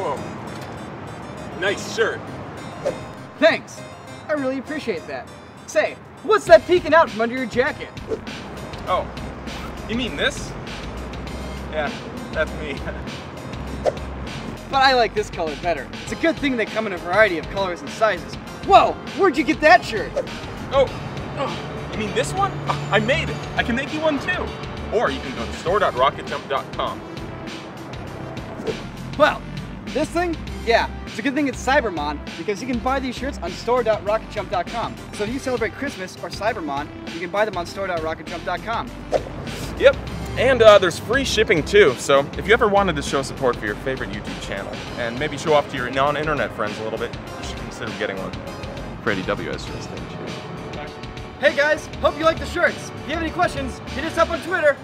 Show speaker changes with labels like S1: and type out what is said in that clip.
S1: Whoa. Nice shirt.
S2: Thanks. I really appreciate that. Say, what's that peeking out from under your jacket?
S1: Oh, you mean this? Yeah, that's me.
S2: But I like this color better. It's a good thing they come in a variety of colors and sizes. Whoa, where'd you get that shirt?
S1: Oh, oh, you mean this one? Oh, I made it. I can make you one too. Or you can go to store.rocketjump.com.
S2: Well, this thing? Yeah, it's a good thing it's Cybermon because you can buy these shirts on store.rocketjump.com. So if you celebrate Christmas or Cybermon, you can buy them on store.rocketjump.com.
S1: Yep. And uh, there's free shipping too, so if you ever wanted to show support for your favorite YouTube channel and maybe show off to your non-internet friends a little bit, you should consider getting one. Freddy WS for this thing too.
S2: Hey guys, hope you like the shirts. If you have any questions, hit us up on Twitter.